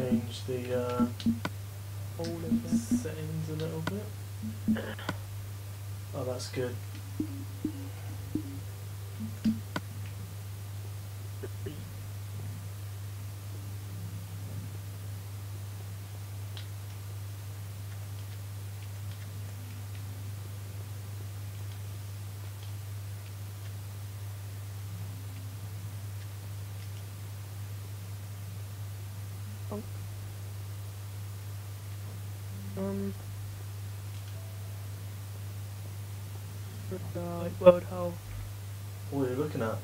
Change the uh, settings a little bit. Oh, that's good. Um. Uh, like world hole. What are you looking at?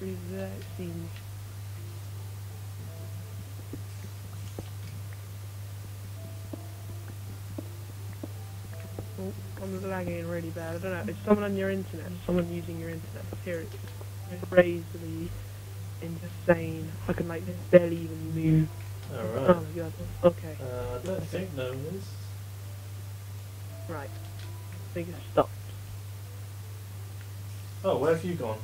Relaxing. Oh, I'm lagging really bad. I don't know. Is someone on your internet? Someone using your internet? Here it's crazily insane. I can like barely even move. Oh Alright. my god. Okay. Uh, I don't think no one is. Right. I think it's stopped. Oh, where have you gone?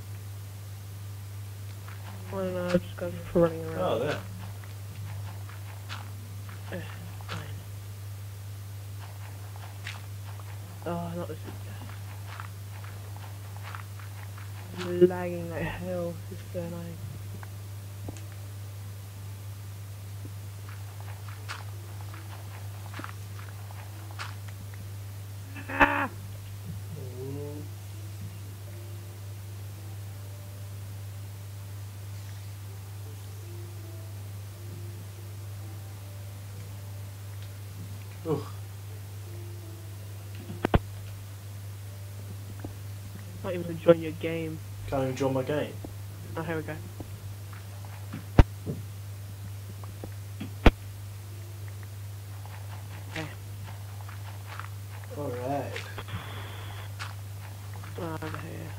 I don't know. I just got running around. Oh, there. Not again. Lagging like hell. It's so annoying. Ugh. Not even enjoying your game. Can't even join my game. Oh, here we go. Okay. Alright. Over here.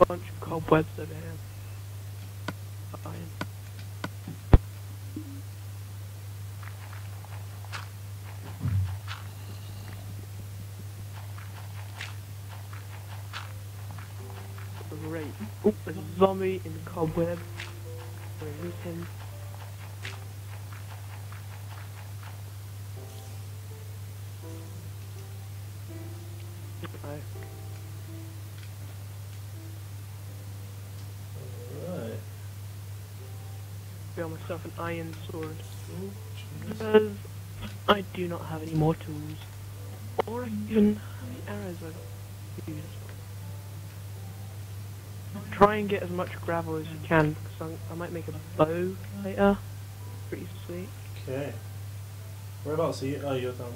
A bunch of cobwebs over here. Iron. Great. Oh, there's a zombie in the cobweb. Release him. Right. Alright. Build myself an iron sword. Ooh. Because I do not have any more tools. Or even how many arrows I've used. Try and get as much gravel as you can, because I might make a bow later. Pretty sweet. Okay. Whereabouts are you? Oh, you're down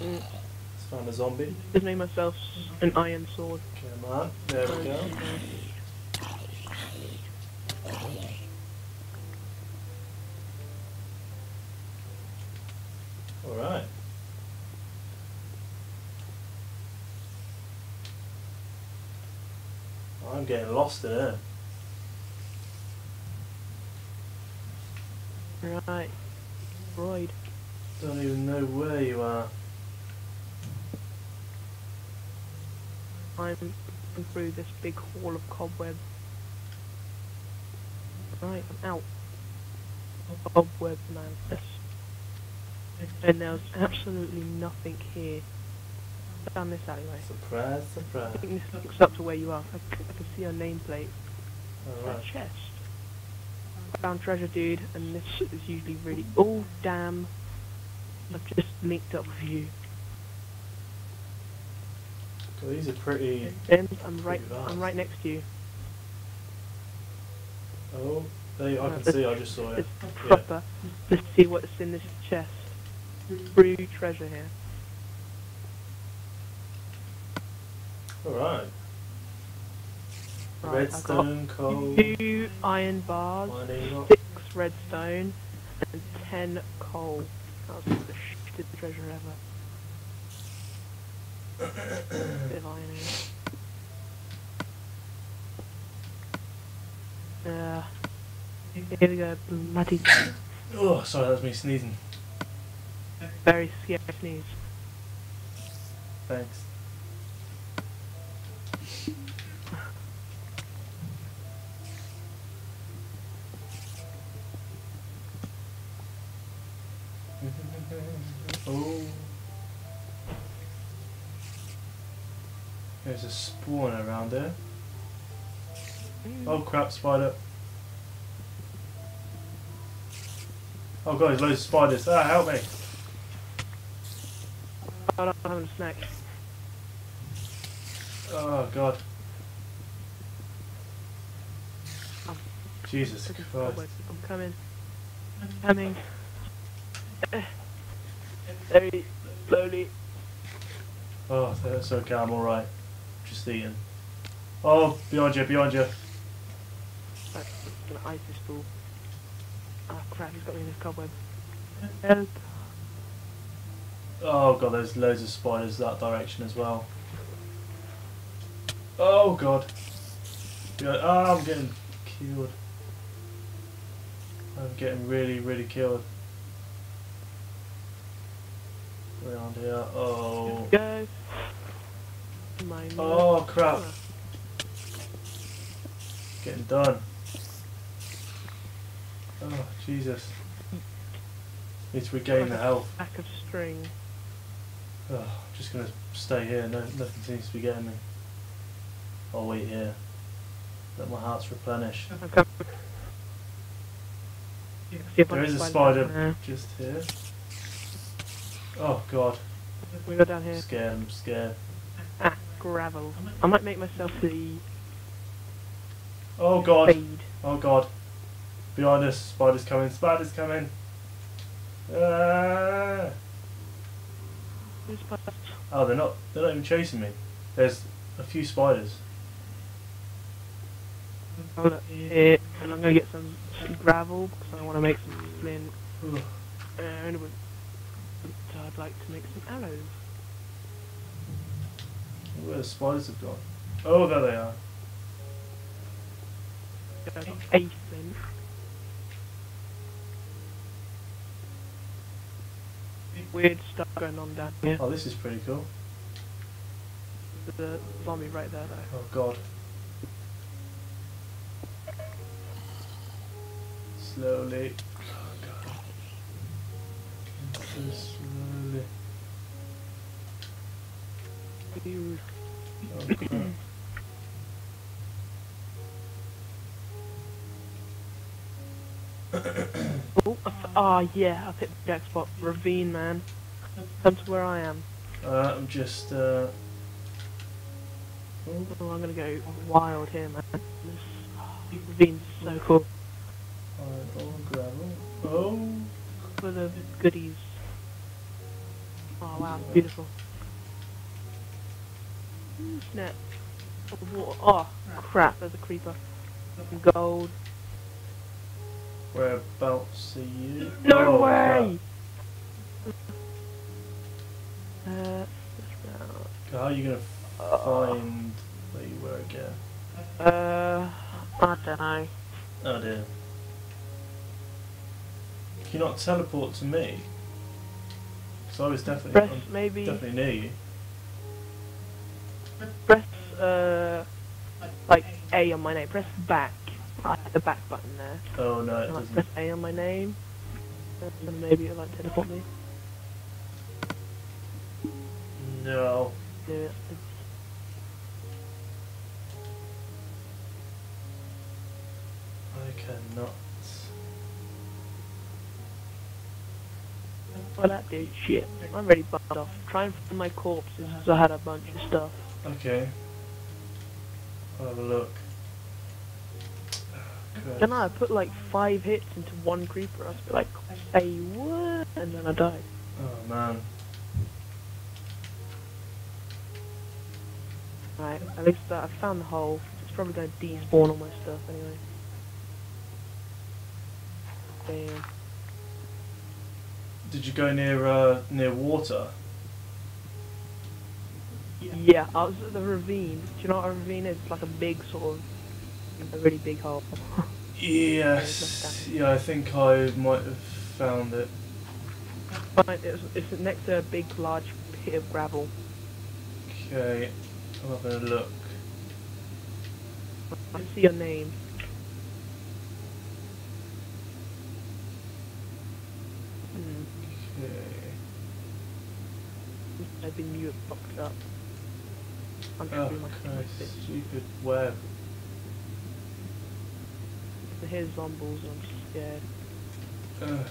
there. Mm. Let's find a zombie. Just made myself an iron sword. Come on. There we go. Alright. I'm getting lost in here. Right. Freud. Don't even know where you are. I'm through this big hall of cobwebs. Right, I'm out. Cobweb man. And there's absolutely nothing here. Down this alleyway. Surprise, surprise. I think this looks up to where you are. I, c- I can see your nameplate. A Alright. chest. Found treasure, dude, and this is usually really. Oh, damn. I've just linked up with you. Well, these are pretty. Ben, I'm right. Vast. I'm right next to you. Oh, there you, I can see, I just saw it. It's Yeah. proper. Let's see what's in this chest. True treasure here. Alright. Right, got Redstone, coal, two iron bars, six redstone, and ten coal. That was the shittest treasure ever. Bit of iron. Uh, here we go, bloody. Oh, sorry, that was me sneezing. Very scary sneeze. Thanks. Oh. There's a spawn around there. Oh crap, spider. Oh god, there's loads of spiders. Ah, help me. Oh, I'm having a snack. Oh god. Oh. Jesus Christ. I'm coming. I'm coming. Very slowly. Oh, that's okay, I'm alright. Just eating. Oh, behind you, behind you. Right, I'm gonna ice this fool. Oh ah, crap, he's got me in his cobweb. Help. Oh god, there's loads of spiders that direction as well. Oh god. Oh, I'm getting killed. I'm getting really, really killed. Around here. Oh. Go. My Oh crap. Getting done. Oh, Jesus. Need to regain the health. Back of string. Oh, I'm just gonna stay here. No, nothing seems to be getting me. I'll wait here. Let my hearts replenish. I'm coming. See if I There can is a spider just here. Oh god, We go down here. scared. I'm scared. Ah, gravel. I might make myself the Oh god. fade. Oh god. Behind us, spiders coming. Spiders coming. Ah. Oh, they're not. They're not even chasing me. There's a few spiders. Here, and I'm gonna get some gravel because I want to make some flint. Ugh. And with- so I'd like to make some arrows. Where the spiders have gone? Oh, there they are. So I've got a flint. Weird stuff going on down here. Oh, this is pretty cool. The a zombie right there though. Oh god. Slowly. Oh god. So slowly. Ew. Oh. Oh, oh yeah, I've hit the jackpot. Ravine, man. Come to where I am. uh, I'm just uh Oh, I'm gonna go wild here, man. This ravine's so cool. iron ore gravel. Oh Full of goodies. Oh wow, beautiful. Snap. Oh, water. Oh crap, there's a creeper. Gold. whereabouts are you? No oh, way! Uh, this route. crap. How are you gonna find where you were again? Uh, I don't know. Oh dear. Can you not teleport to me? So I was definitely, Press maybe. definitely near you. Press uh, like A on my name. Press back. I hit the back button there. Oh no, it And like doesn't. press A on my name. And then maybe it'll like teleport me. No. I cannot. Well, that dude, shit. I'm ready bugged off. Try and find my corpses because I had a bunch of stuff. Okay. I'll have a look. Christ. Then I put like five hits into one creeper. I was like, say what? And then I died. Oh man. Right, at least uh, I found the hole. It's probably going to despawn all my stuff anyway. Damn. Did you go near uh, near water? Yeah, I was at the ravine. Do you know what a ravine is? It's like a big sort of, a really big hole. Yes. Yeah, I think I might have found it. It's, it's next to a big, large pit of gravel. Okay, I'm having a look. I see your name. Okay. I've been mute boxed up. I'm Oh, Christ, stupid web. I hear zombies and I'm scared. Ugh.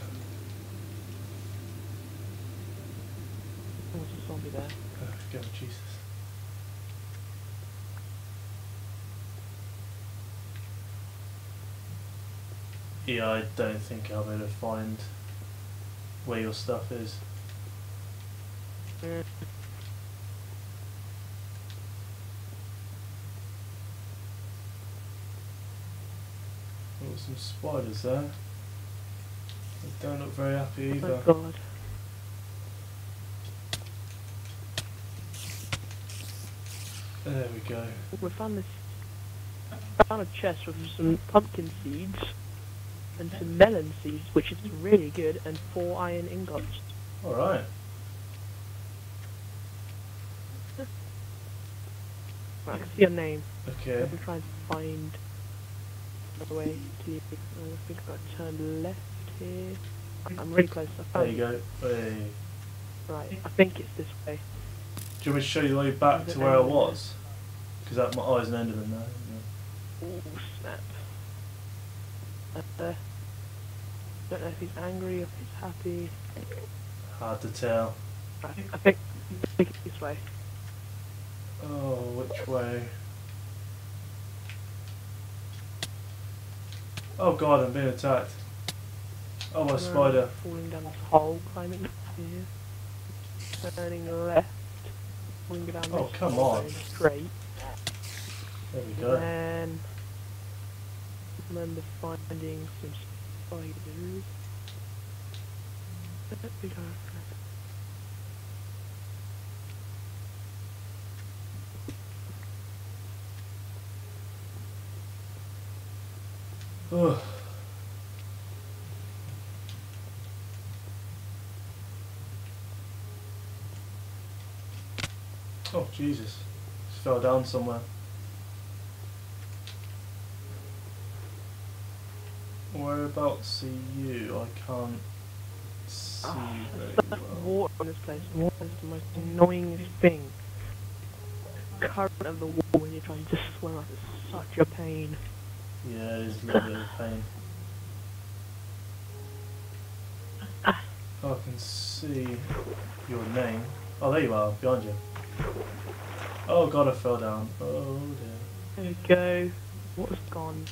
There's a zombie there. Oh, God, Jesus. Yeah, I don't think I'll be able to find where your stuff is. Mm. Some spiders there. They don't look very happy either. Oh either. god. There we go. We found this. I found a chest with some pumpkin seeds and some melon seeds, which is really good, and four iron ingots. Alright. Right, I can see your name. Okay. Let me try and find another way to. I think I've got to turn left here. I'm really close. I There you go. Hey. Right, I think it's this way. Do you want me to show you the way back to where I was? Because that my eyes an Enderman now. Ooh, snap. Uh, don't know if he's angry or if he's happy. Hard to tell. Right, I think, I think it's this way. Oh, which way? Oh god, I'm being attacked. Oh, my spider. Falling down this hole, climbing here. Turning left. Falling down Oh, this come on. Straight. There we And go. then remember finding some spiders. There we go. Ugh. Oh, Jesus. Just fell down somewhere. Whereabouts are you? I can't see Ah, very there's so much well. water in this place. Water is the most annoying thing. Current of the water when you're trying to swim up is such a pain. Yeah, it is a little bit of pain. I can see your name. Oh, there you are, behind you. Oh god, I fell down. Oh dear. There we go. What's gone.